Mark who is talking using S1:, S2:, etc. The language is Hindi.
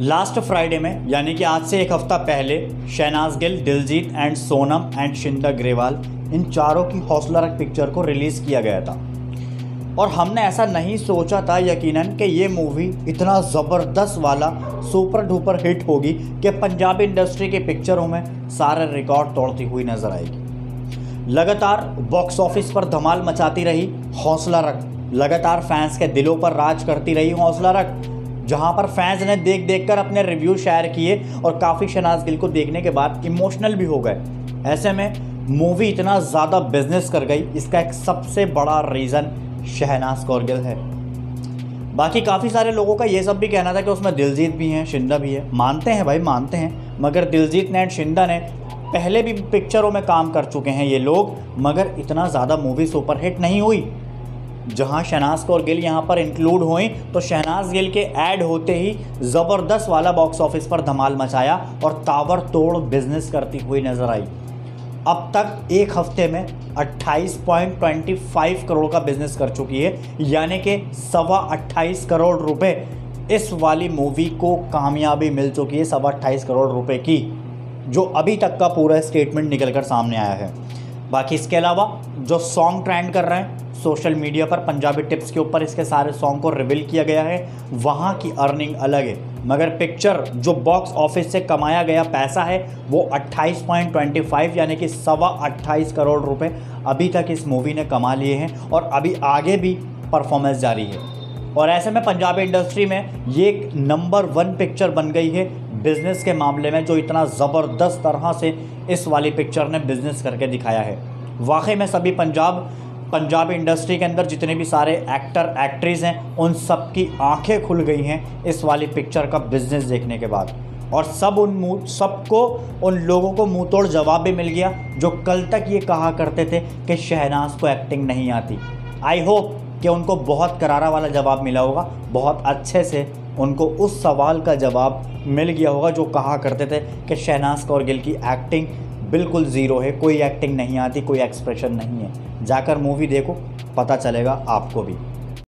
S1: लास्ट फ्राइडे में, यानी कि आज से एक हफ़्ता पहले, शहनाज गिल, दिलजीत एंड सोनम एंड शिंदा ग्रेवाल, इन चारों की हौसला रख पिक्चर को रिलीज़ किया गया था। और हमने ऐसा नहीं सोचा था यकीनन कि ये मूवी इतना ज़बरदस्त वाला सुपर डुपर हिट होगी कि पंजाबी इंडस्ट्री के पिक्चरों में सारे रिकॉर्ड तोड़ती हुई नज़र आएगी। लगातार बॉक्स ऑफ़िस पर धमाल मचाती रही हौसला रख लगातार फैंस के दिलों पर राज करती रही हौसला रख जहाँ पर फैंस ने देख देख कर अपने रिव्यू शेयर किए और काफ़ी शनाज गिल को देखने के बाद इमोशनल भी हो गए। ऐसे में मूवी इतना ज़्यादा बिज़नेस कर गई, इसका एक सबसे बड़ा रीज़न शहनाज कौर गिल है। बाकी काफ़ी सारे लोगों का ये सब भी कहना था कि उसमें दिलजीत भी हैं, शिंदा भी है। मानते हैं भाई, मानते हैं, मगर दिलजीत ने एंड शिंदा ने पहले भी पिक्चरों में काम कर चुके हैं ये लोग, मगर इतना ज़्यादा मूवी सुपरहिट नहीं हुई। जहाँ शहनाज कौर गिल यहाँ पर इंक्लूड हुई तो शहनाज गिल के ऐड होते ही ज़बरदस्त वाला बॉक्स ऑफ़िस पर धमाल मचाया और ताबड़ तोड़ बिज़नेस करती हुई नज़र आई। अब तक एक हफ़्ते में 28.25 करोड़ का बिज़नेस कर चुकी है, यानी कि सवा अट्ठाईस करोड़ रुपए इस वाली मूवी को कामयाबी मिल चुकी है सवा अट्ठाईस करोड़ रुपए की, जो अभी तक का पूरा स्टेटमेंट निकल कर सामने आया है। बाकी इसके अलावा जो सॉन्ग ट्रेंड कर रहे हैं सोशल मीडिया पर पंजाबी टिप्स के ऊपर इसके सारे सॉन्ग को रिवील किया गया है, वहाँ की अर्निंग अलग है। मगर पिक्चर जो बॉक्स ऑफ़िस से कमाया गया पैसा है, वो 28.25 यानी कि सवा अट्ठाईस करोड़ रुपए अभी तक इस मूवी ने कमा लिए हैं और अभी आगे भी परफॉर्मेंस जारी है। और ऐसे में पंजाबी इंडस्ट्री में ये एक नंबर वन पिक्चर बन गई है बिज़नेस के मामले में, जो इतना ज़बरदस्त तरह से इस वाली पिक्चर ने बिज़नेस करके दिखाया है। वाकई में सभी पंजाब पंजाबी इंडस्ट्री के अंदर जितने भी सारे एक्टर एक्ट्रेस हैं, उन सब की आँखें खुल गई हैं इस वाली पिक्चर का बिज़नेस देखने के बाद। और सब उन सबको, उन लोगों को मुँह तोड़ जवाब भी मिल गया, जो कल तक ये कहा करते थे कि शहनाज को एक्टिंग नहीं आती। आई होप कि उनको बहुत करारा वाला जवाब मिला होगा, बहुत अच्छे से उनको उस सवाल का जवाब मिल गया होगा, जो कहा करते थे कि शहनाज कौर गिल की एक्टिंग बिल्कुल ज़ीरो है, कोई एक्टिंग नहीं आती, कोई एक्सप्रेशन नहीं है। जाकर मूवी देखो, पता चलेगा आपको भी।